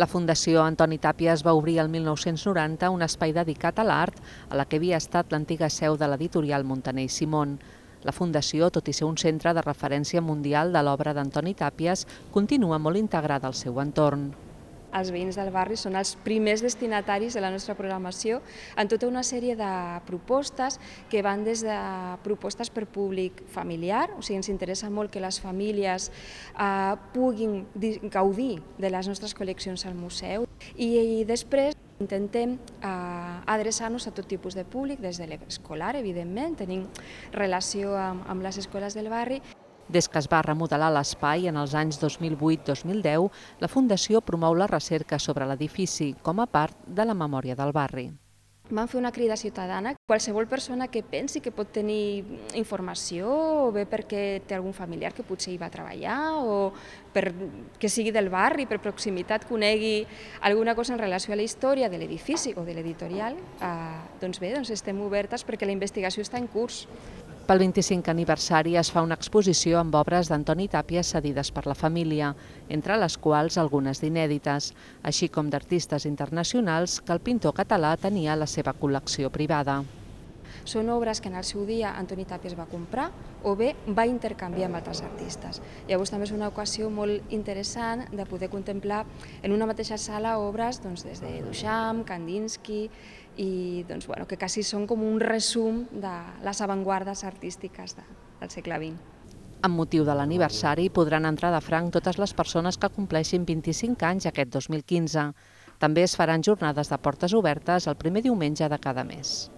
La Fundació Antoni Tàpies va obrir el 1990 un espai dedicat a l'art a la que havia estat l'antiga seu de l'editorial Montaner i Simón. La Fundació, tot i ser un centre de referència mundial de l'obra d'Antoni Tàpies, continua molt integrada al seu entorn els veïns del barri són els primers destinataris de la nostra programació en tota una sèrie de propostes que van des de propostes per públic familiar, o sigui, ens interessa molt que les famílies eh, puguin gaudir de les nostres col·leccions al museu. I, i després Intentem eh, adreçar-nos a tot tipus de públic, des de l'escolar, evidentment, tenim relació amb, amb les escoles del barri, des que es va remodelar l'espai en els anys 2008-2010, la Fundació promou la recerca sobre l'edifici com a part de la memòria del barri. Vam fer una crida ciutadana. Qualsevol persona que pensi que pot tenir informació, o bé perquè té algun familiar que potser hi va treballar, o per, que sigui del barri, per proximitat, conegui alguna cosa en relació a la història de l'edifici o de l'editorial, eh, doncs bé, doncs estem obertes perquè la investigació està en curs. Pel 25 aniversari es fa una exposició amb obres d'Antoni Tàpia cedides per la família, entre les quals algunes d'inèdites, així com d'artistes internacionals que el pintor català tenia a la seva col·lecció privada. Són obres que en el seu dia Antoni Tàpies va comprar o bé va intercanviar amb altres artistes. Llavors també és una ocasió molt interessant de poder contemplar en una mateixa sala obres doncs, des de Duchamp, Kandinsky i doncs, bueno, que quasi són com un resum de les avantguardes artístiques de, del segle XX. Amb motiu de l'aniversari podran entrar de franc totes les persones que compleixin 25 anys aquest 2015. També es faran jornades de portes obertes el primer diumenge de cada mes.